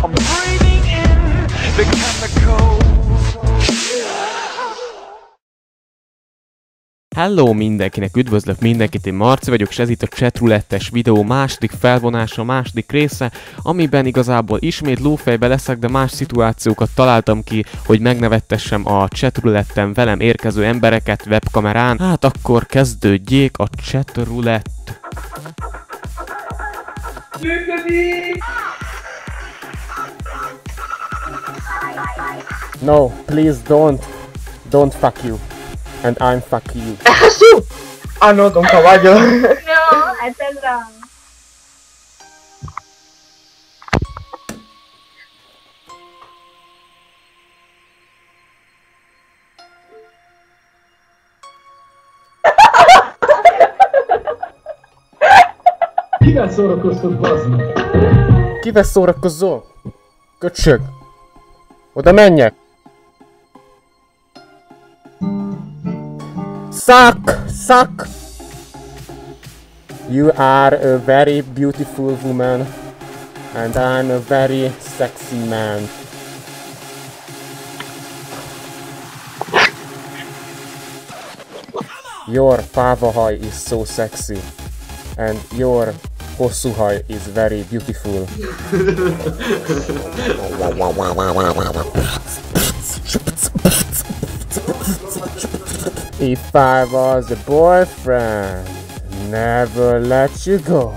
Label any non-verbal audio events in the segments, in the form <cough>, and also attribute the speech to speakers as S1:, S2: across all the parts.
S1: I'm breathing in the chemicals.
S2: Hello mindenkinek, üdvözlök mindenkit, én Marci vagyok, és ez itt a chatroulettes videó második felvonása, második része, amiben igazából ismét lófejbe leszek, de más szituációkat találtam ki, hogy megnevettessem a chatrouletten velem érkező embereket webkamerán. Hát akkor kezdődjék a chatroulette.
S3: No, please don't. Don't fuck you. And I'm fuck you.
S4: ¡Jesús! <laughs> Ah, no, con caballo. <laughs>
S5: No, es el drama.
S6: Kivel szórakoztok, bazd meg?
S3: Kivel szórakozol? Köcsög! Oda menjek! Suck! Suck! You are a very beautiful woman. And I'm a very sexy man. Your pávahaj is so sexy. And your hosszú haj is very beautiful. <laughs> <laughs> If I was a boyfriend, never let you go.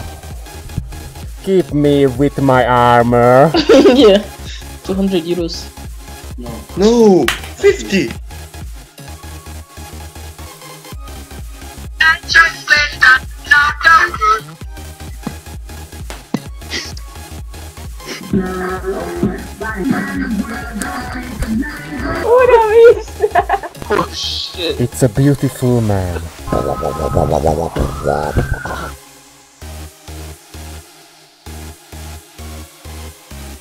S3: Keep me with my armor. <laughs>
S4: yeah. 200 euros.
S7: No!
S4: No, 50!
S3: It's a beautiful man.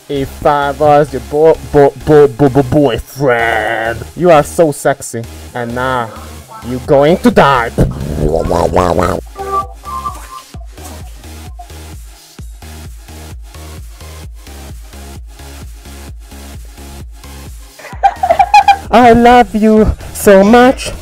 S3: If I was your bo bo bo bo bo boyfriend, you are so sexy, and now you going to die. <laughs> I love you so much.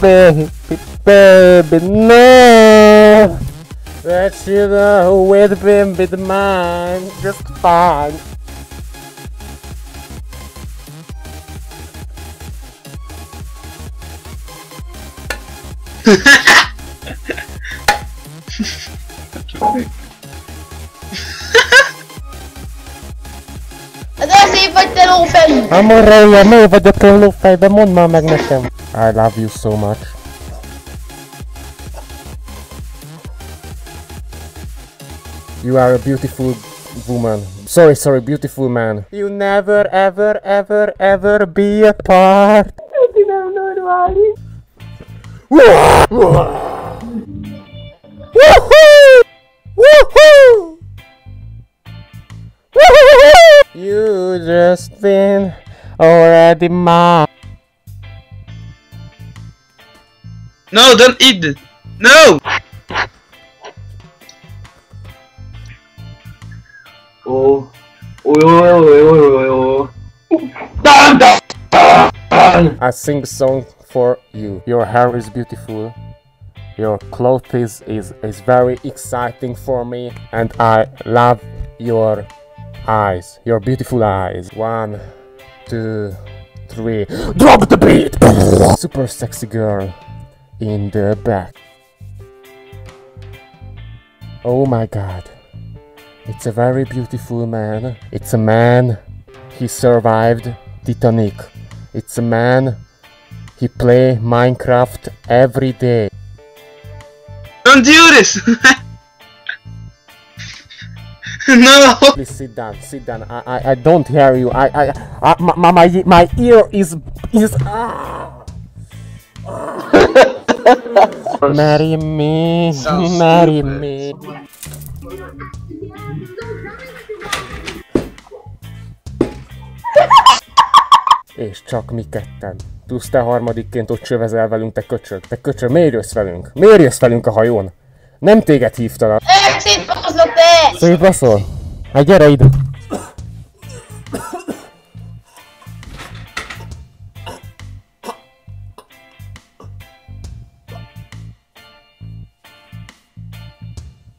S3: Baby, baby, no. That you know with baby the mine just fine.
S5: De lófejű!
S3: Amorreia, mi vagyok én lófejben, mondd már meg nekem. I love you so much. You are a beautiful woman. Sorry, sorry, beautiful man. You never, ever, ever, ever be apart. Woohoo! Woohoo! You just been already mine.
S7: No, don't eat it! No!
S6: Oh. Oj, oj. Dun, dun, dun.
S3: I sing a song for you. Your hair is beautiful. Your clothes is, is very exciting for me. And I love your eyes. Your beautiful eyes. One, two, three. Drop the beat! <laughs> Super sexy girl in the back. Oh my god. It's a very beautiful man. It's a man. He survived Titanic. It's a man. He play Minecraft every day.
S7: Don't Don't this! <laughs> no!
S3: Please sit down, sit down. I, I, I don't hear you. I, I, I my, my, my ear is, is. Ah. <laughs> marry me, marry me. És csak mi ketten. Plusz te harmadikként ott csövezel velünk, te köcsög. Te köcsög, miért jössz velünk? Miért jössz velünk a hajón? Nem téged hívtalak.
S5: Yes! Sei
S3: passò. A chi era ido?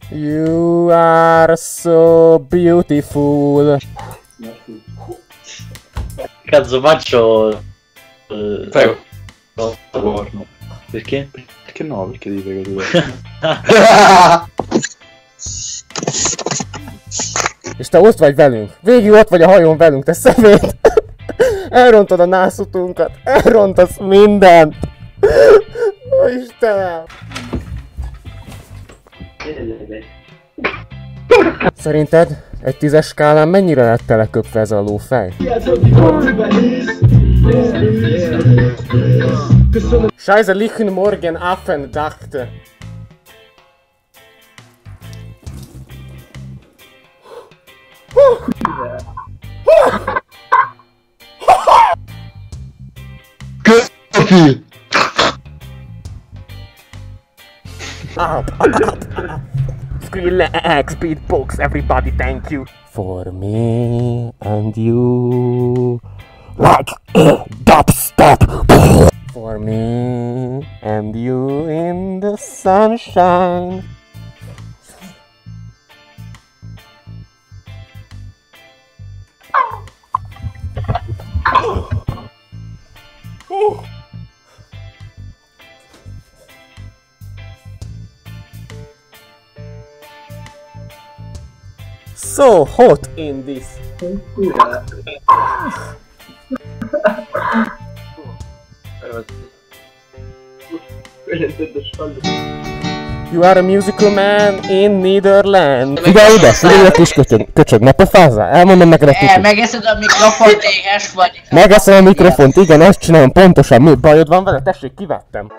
S3: You are so beautiful.
S8: Cazzo faccio... Eh,
S6: Prego.
S8: Eh,
S6: no.
S8: Perché?
S6: Perché no? Perché dite che tu... <laughs> <laughs>
S3: És te ott vagy velünk. Végig ott vagy a hajón velünk, te szemét. <laughs> Elrontod a nászutunkat. Elrontasz mindent. Ó, Istenem. Szerinted egy tízes skálán mennyire lett teleköpve ez a lófej? Scheiße, liegen morgen Affen dachte. Up, up, up. Relax, beatbox, everybody, thank you. For me and you, like a dubstep. For me and you in the sunshine. So hot in this. You are a musical man in Netherlands. Figyelj ide, ide kis köcsög, köcsög, ne pofázzál, elmondom neked
S4: Eh,
S3: kicsit.
S4: megeszed a mikrofont, éhes vagy.
S3: Megeszem a mikrofont, igen, ezt csinálom pontosan, mi bajod van vele? Tessék, kivettem.